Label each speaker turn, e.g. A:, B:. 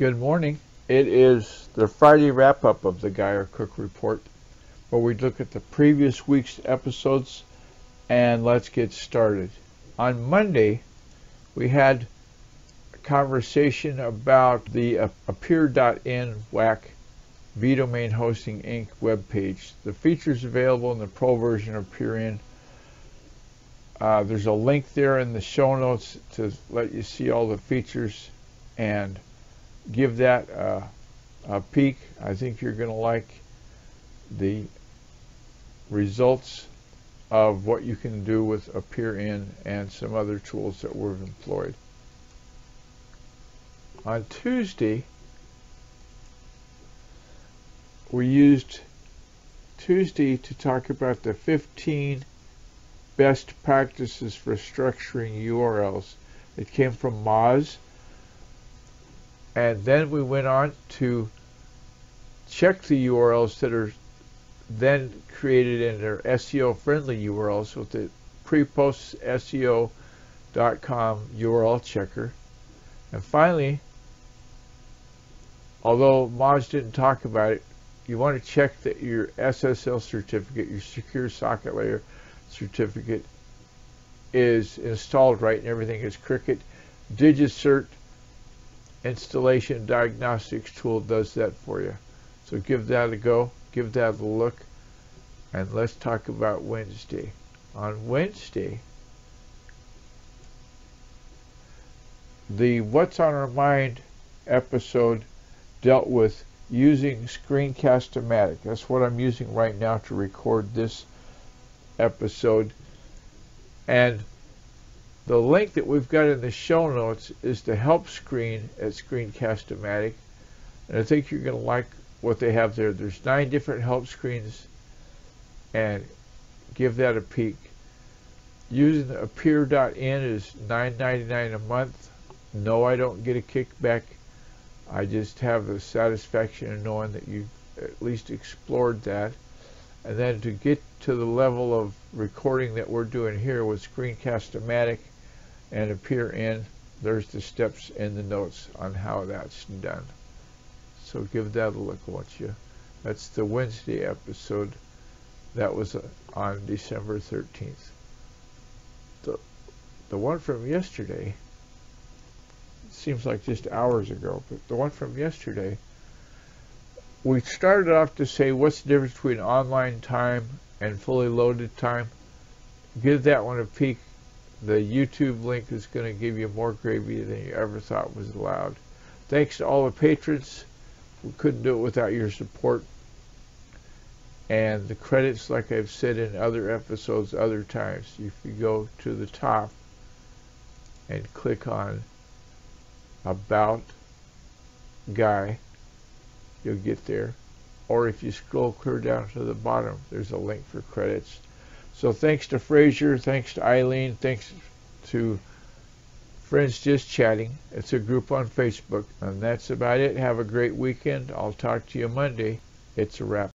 A: Good morning. It is the Friday wrap up of the Guy R Cook Report, where we look at the previous week's episodes and let's get started. On Monday, we had a conversation about the appear.in WAC vDomain Hosting Inc. webpage. The features available in the pro version of AppearIn. Uh, there's a link there in the show notes to let you see all the features and give that a, a peek. I think you're going to like the results of what you can do with Appear In and some other tools that we've employed. On Tuesday, we used Tuesday to talk about the 15 best practices for structuring URLs. It came from Moz. And then we went on to check the URLs that are then created in their SEO friendly URLs with the prepostSEO.com URL checker. And finally, although Moz didn't talk about it, you want to check that your SSL certificate, your secure socket layer certificate, is installed right and everything is Cricket. DigiCert installation diagnostics tool does that for you. So give that a go, give that a look, and let's talk about Wednesday. On Wednesday, the What's on Our Mind episode dealt with using Screencast-O-Matic. That's what I'm using right now to record this episode. And the link that we've got in the show notes is the help screen at Screencast-O-Matic. And I think you're going to like what they have there. There's nine different help screens and give that a peek. Using appear.in is $9.99 a month. No, I don't get a kickback. I just have the satisfaction of knowing that you at least explored that. And then to get to the level of recording that we're doing here with Screencast-O-Matic and appear in, there's the steps in the notes on how that's done. So give that a look, won't you? That's the Wednesday episode. That was uh, on December 13th. The, the one from yesterday seems like just hours ago, but the one from yesterday, we started off to say what's the difference between online time and fully loaded time. Give that one a peek the YouTube link is going to give you more gravy than you ever thought was allowed. Thanks to all the patrons. We couldn't do it without your support. And the credits, like I've said in other episodes other times, if you go to the top and click on About Guy, you'll get there. Or if you scroll clear down to the bottom, there's a link for credits. So thanks to Fraser, thanks to Eileen, thanks to Friends Just Chatting. It's a group on Facebook. And that's about it. Have a great weekend. I'll talk to you Monday. It's a wrap.